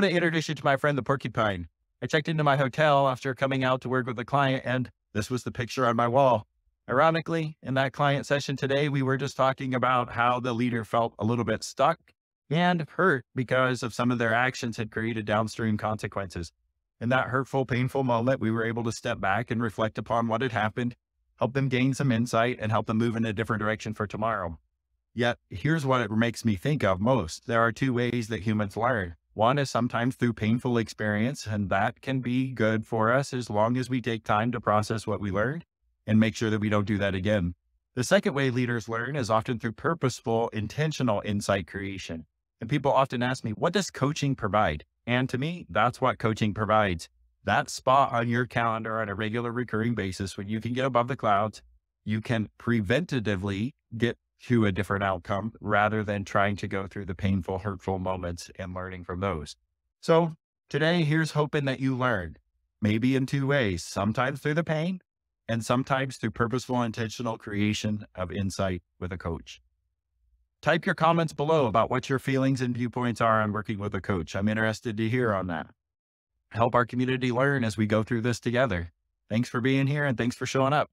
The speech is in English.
want to introduce you to my friend, the porcupine. I checked into my hotel after coming out to work with a client, and this was the picture on my wall. Ironically, in that client session today, we were just talking about how the leader felt a little bit stuck and hurt because of some of their actions had created downstream consequences. In that hurtful, painful moment, we were able to step back and reflect upon what had happened, help them gain some insight, and help them move in a different direction for tomorrow. Yet, here's what it makes me think of most. There are two ways that humans learn. One is sometimes through painful experience, and that can be good for us as long as we take time to process what we learned and make sure that we don't do that again. The second way leaders learn is often through purposeful, intentional insight creation. And people often ask me, what does coaching provide? And to me, that's what coaching provides. That spot on your calendar on a regular recurring basis when you can get above the clouds, you can preventatively get to a different outcome rather than trying to go through the painful, hurtful moments and learning from those. So today, here's hoping that you learn maybe in two ways, sometimes through the pain and sometimes through purposeful, intentional creation of insight with a coach. Type your comments below about what your feelings and viewpoints are on working with a coach. I'm interested to hear on that. Help our community learn as we go through this together. Thanks for being here and thanks for showing up.